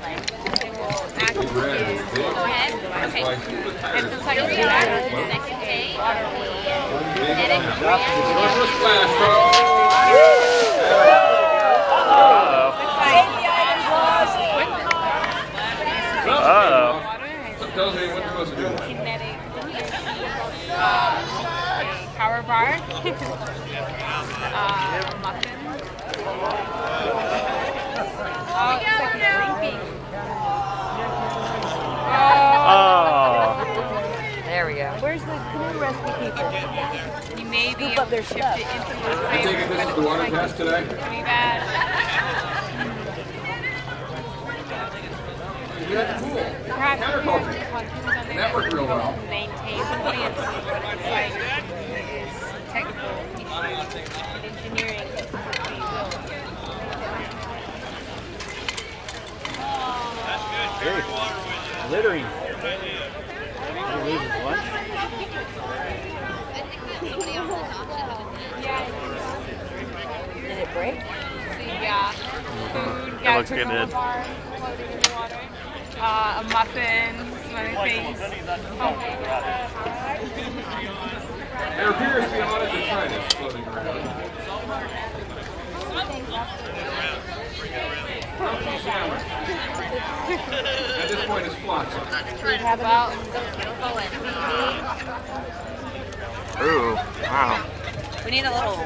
that like they will you go ahead. Okay. And since like we are the second day of the kinetic First splash, folks. Uh-oh. Tells me what you're supposed to do. kinetic uh, power bar, uh, muffin. Oh, it's like creepy. Oh, Oh. There we go. Where's the canoe rescue people? You may be Scoop up their shipped it into the I take it this is the water test today? Pretty bad. We had the pool. Perhaps Counterculture. there's countries on there That worked real well. maintain the buoyancy, but it's like technical engineering to be built. Very glittering. You're losing lunch? Did it break? Yeah. Food, That yeah, looks good, granola bar in the water. Uh, a muffin, some other things. Oh. There appears to be a lot of detritus floating around. At this point, it's flotsam. Well, Ooh, wow. We need a little